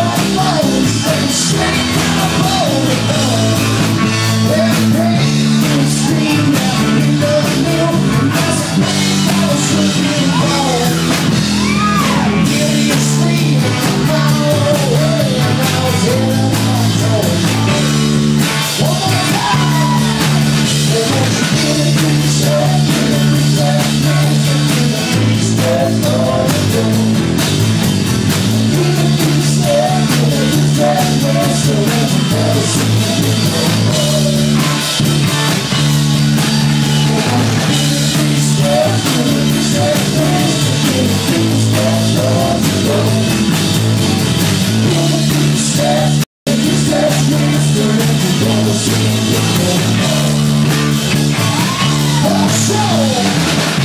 your mind and shake I'll show